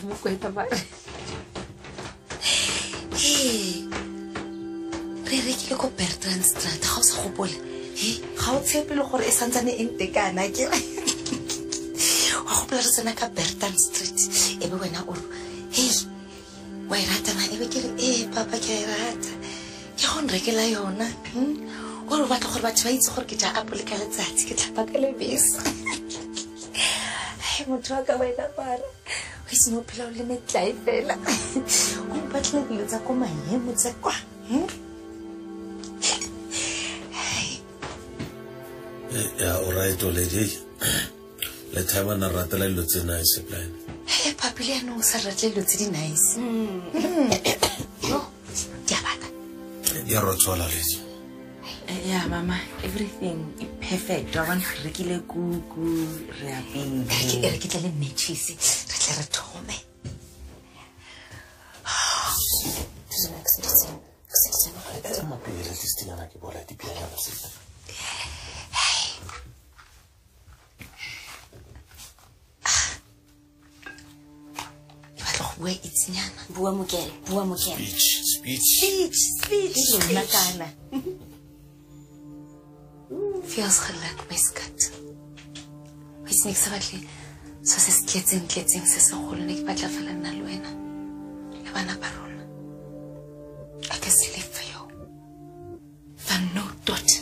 ngithoma ukugweta manje re rekile ko bertrand strand ga o sa gopole ga o tshepele gore e santsane e ntekana ke wa gopola re tsena ka bertrand street e be wena ore hei wa e ratana e be ke re ee eh, papa ke a e rata ke go nrekela yona hmm? ore o batla gore batho ba itse gore ke ja apole ka letsatsi ke tlhapa ka lebese ke motho wa ka wena mara o itseng o phela o le metlae fela o mpatlhela dilo tsa ko maemo tsa kwa eh, oright oladi lethaba na ratela dilo tse nice plan e papile yanong o sa ratela dilo tse di nice di mm. mm. a batla di a rotshola letso yeah mama everything e perfect wa bone re rekile kuku re apeile re ke tle le matches re tle re thome bua itsnyana bua mokele bua mokele speech speech speech speech, speech. speech. speech. speech. speech. speech. speech. فيها خلاك ما يسكت ويسنيك سبت لي سوسيس كيتين كيتين سيسو خلنيك بدلا فلنا لوينا لبانا برون أكسلي فيو فنو دوت